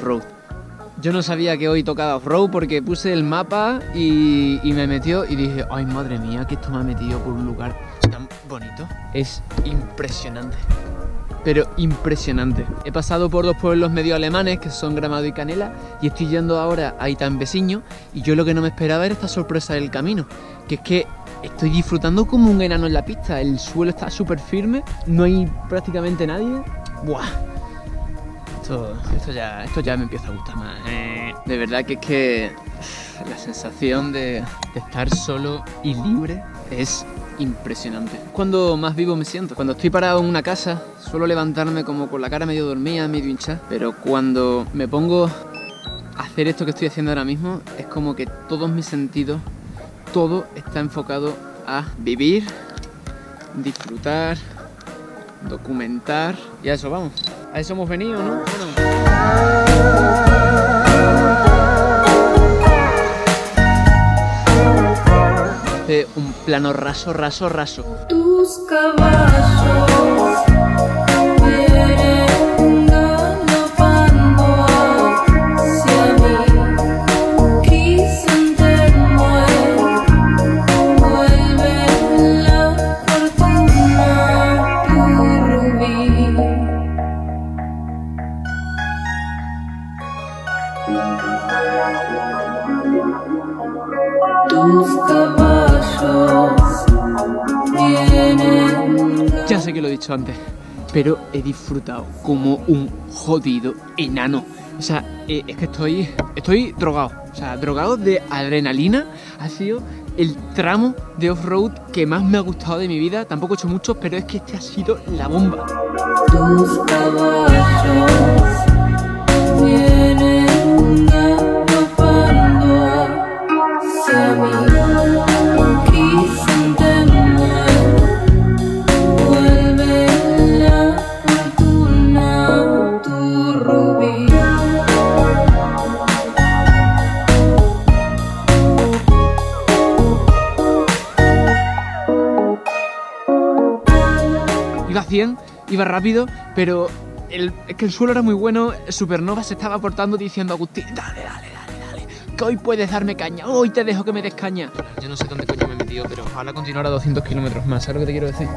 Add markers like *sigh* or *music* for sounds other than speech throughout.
off-road. Yo no sabía que hoy tocaba off-road porque puse el mapa y, y me metió y dije, ay madre mía, que esto me ha metido por un lugar tan bonito. Es impresionante. Pero impresionante. He pasado por dos pueblos medio alemanes que son Gramado y Canela y estoy yendo ahora a Itambesiño y yo lo que no me esperaba era esta sorpresa del camino, que es que estoy disfrutando como un enano en la pista. El suelo está súper firme, no hay prácticamente nadie. ¡Buah! Esto, ya, esto ya me empieza a gustar más. Eh, de verdad que es que la sensación de, estar solo y libre es impresionante. Cuando más vivo me siento. Cuando estoy parado en una casa, suelo levantarme como con la cara medio dormida, medio hinchada. Pero cuando me pongo a hacer esto que estoy haciendo ahora mismo, es como que todos mis sentidos, todo está enfocado a vivir, disfrutar, documentar. Y a eso vamos. A eso hemos venido, ¿no? Bueno. Hace un plano raso, raso, raso. Tus caballos Ya sé que lo he dicho antes, pero he disfrutado como un jodido enano. O sea, eh, es que estoy, estoy drogado. O sea, drogado de adrenalina. Ha sido el tramo de off-road que más me ha gustado de mi vida. Tampoco he hecho mucho, pero es que este ha sido la bomba. Tus 100, iba rápido, pero el- es que el suelo era muy bueno. Supernova se estaba portando diciendo Agustín, dale, dale, dale, dale, que hoy puedes darme caña, hoy te dejo que me des caña. Yo no sé dónde coño me he metido, pero ojalá continuar a 200 kilómetros más, ¿sabes lo que te quiero decir?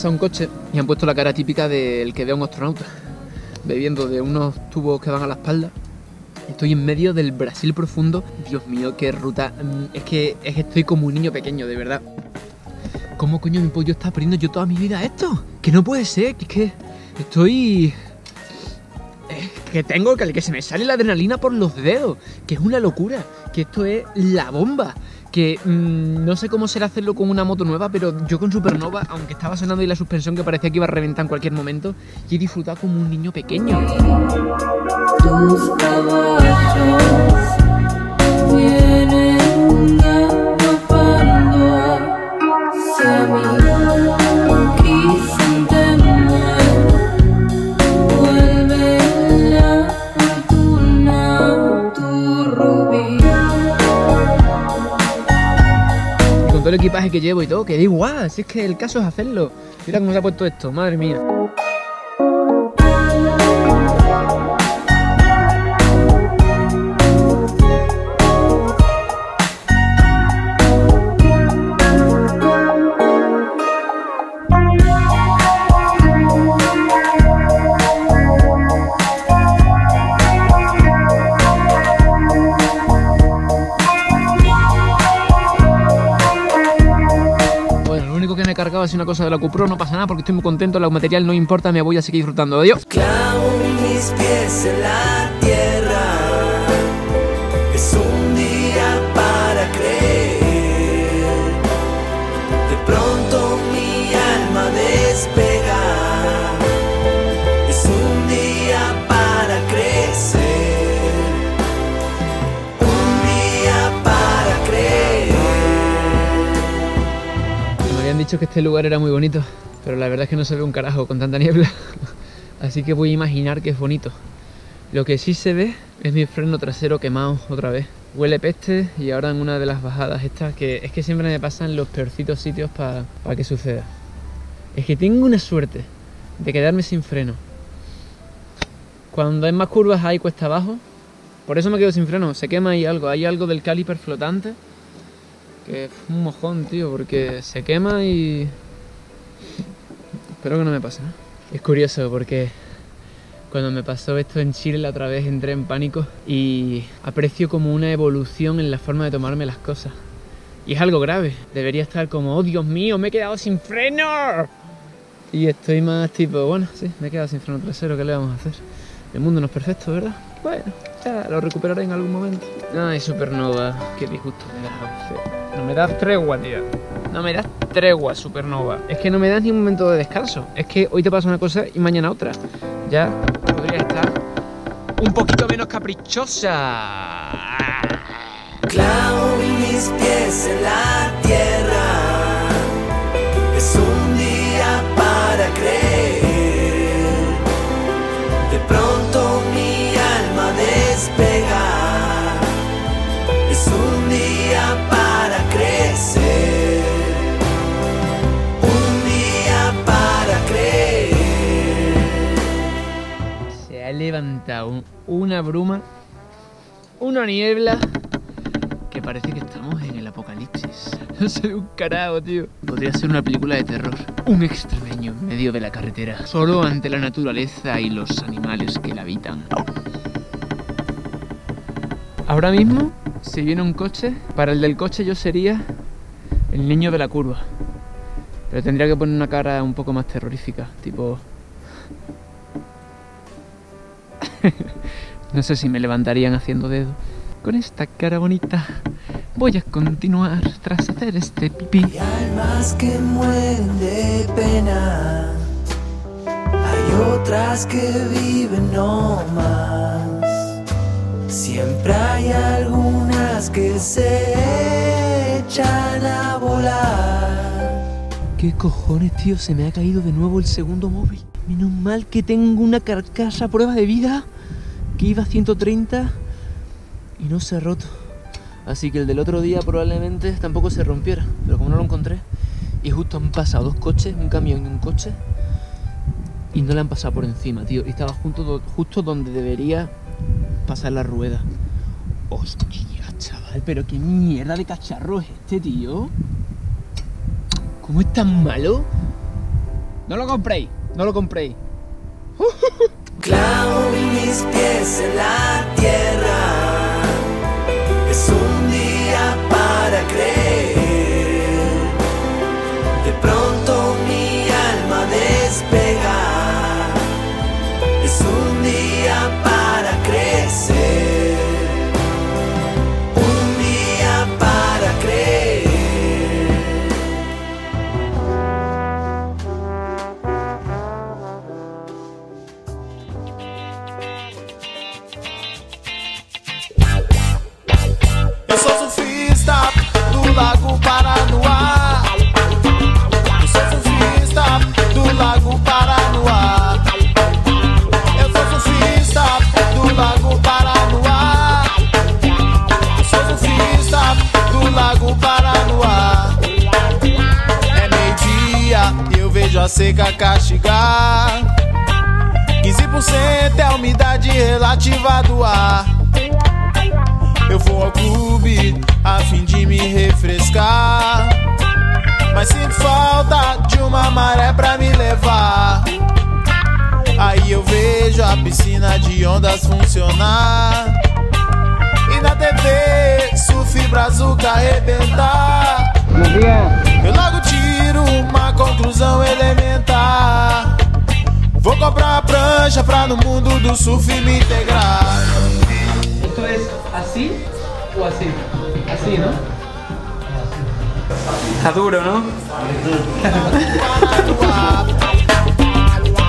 Pasar un coche y han puesto la cara típica del que ve un astronauta, bebiendo de unos tubos que van a la espalda. Estoy en medio del Brasil profundo. Dios mío, qué ruta. Mm, Es que, es que estoy como un niño pequeño, de verdad. ¿Cómo coño me puedo yo estar perdiendo yo toda mi vida esto? Que no puede ser, que es que estoy... Es que tengo que se me sale la adrenalina por los dedos, que es una locura, que esto es la bomba, que mm, no sé cómo será hacerlo con una moto nueva, pero yo con Supernova, aunque estaba sonando ahí la suspensión que parecía que iba a reventar en cualquier momento, y he disfrutado como un niño pequeño. Tus vienen. Equipaje que llevo y todo, que da igual, si es que el caso es hacerlo. Mira cómo se ha puesto esto, madre mía. Es una cosa de la Cupro, no pasa nada porque estoy muy contento, el material no importa, me voy a seguir disfrutando. Adiós. Clavo la. Dicho que este lugar era muy bonito, pero la verdad es que no se ve un carajo con tanta niebla. *laughs* Así que voy a imaginar que es bonito. Lo que sí se ve es mi freno trasero quemado otra vez. Huele peste y ahora en una de las bajadas estas, que es que siempre me pasan los peorcitos sitios para que suceda. Es que tengo una suerte de quedarme sin freno. Cuando hay más curvas hay cuesta abajo. Por eso me quedo sin freno. Se quema ahí algo. Hay algo del caliper flotante. Que es un mojón, tío. Porque se quema y... Espero que no me pase. ¿no? Es curioso porque cuando me pasó esto en Chile la otra vez entré en pánico y aprecio como una evolución en la forma de tomarme las cosas. Y es algo grave. Debería estar como, oh Dios mío, me he quedado sin freno. Y estoy más tipo, bueno, sí, me he quedado sin freno trasero, ¿qué le vamos a hacer? El mundo no es perfecto, ¿verdad? Bueno, ya lo recuperaré en algún momento. Ay, Supernova, qué disgusto me. No me das tregua, tío. No me das tregua, Supernova. Es que no me das ni un momento de descanso. Es que hoy te pasa una cosa y mañana otra. Ya podría estar un poquito menos caprichosa. Clavo mis pies en la tierra. Es un una bruma, una niebla, que parece que estamos en el apocalipsis. *laughs* No ve un carajo, tío. Podría ser una película de terror. Un extremeño en medio de la carretera, solo ante la naturaleza y los animales que la habitan. Ahora mismo, si viene un coche, para el del coche yo sería el niño de la curva. Pero tendría que poner una cara un poco más terrorífica, tipo... *laughs* No sé si me levantarían haciendo dedo. Con esta cara bonita voy a continuar tras hacer este pipí. Hay almas que mueren de pena. Hay otras que viven no más. Siempre hay algunas que se echan a volar. ¿Qué cojones, tío? Se me ha caído de nuevo el segundo móvil. Menos mal que tengo una carcasa prueba de vida que iba a 130 y no se ha roto. Así que el del otro día probablemente tampoco se rompiera. Pero como no lo encontré, y justo han pasado dos coches, un camión y un coche, y no le han pasado por encima, tío. Y estaba justo, do- justo donde debería pasar la rueda. Hostia, chaval, pero qué mierda de cacharro es este, tío. ¿Cómo es tan malo? No lo compréis, no lo compréis. *laughs* Clavo mis pies en la seca castigar. 15% é a umidade relativa do ar. Eu vou ao clube a fim de me refrescar. Mas sinto falta de uma maré pra me levar. Aí eu vejo a piscina de ondas funcionar. E na TV, surf brazuca arrebentar. Logo tiro uma conclusão elementar. Vou comprar uma prancha pra no mundo do surf me integrar. ¿Esto es así o así? Así, ¿no? Está duro, ¿no? Paranoá.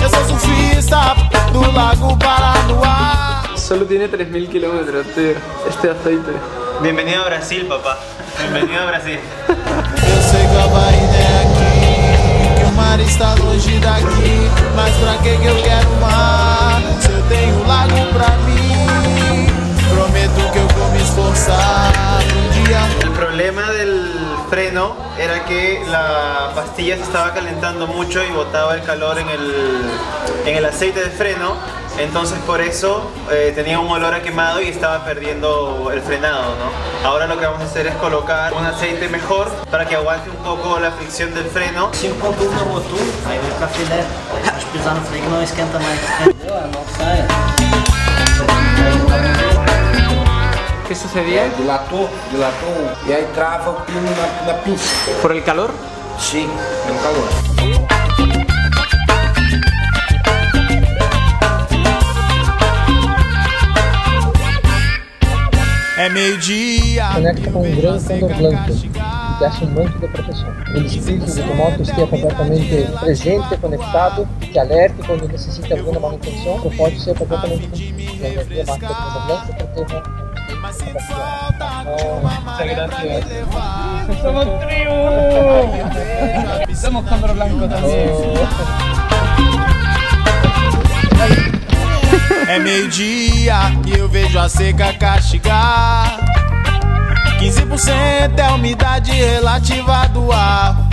Eu sou surfista do Lago Paranoá. Solo tiene 3.000 kilómetros, tío. Este aceite. Bienvenido a Brasil, papá. Bienvenido a Brasil. Eu sei El problema del freno era que la pastilla se estaba calentando mucho y botaba el calor en el, en el aceite de freno. Entonces por eso eh, tenía un olor a quemado y estaba perdiendo el frenado, ¿no? Ahora lo que vamos a hacer es colocar un aceite mejor para que aguante un poco la fricción del freno 5.1 no motor, aí vai ficar filé. Mas pisar no freio não esquenta mais. A. ¿Qué sucedía? Aí trava o pino na, na pinça. ¿Por el calor? É um calor. meio-dia. Conecta com um grande plantoplâncton, que acha um manto de proteção. Ele espírito de tomato esteja completamente presente, conectado, te alerta quando necessita alguma manutenção, ou pode ser completamente contigo. E a energia mágica do plantoplâncton protege mas se solta de uma ah, é maré pra me levar. Somos trio! Somos Cambro Blanco tá também. É meio-dia e eu vejo a seca castigar. 15% é a umidade relativa do ar.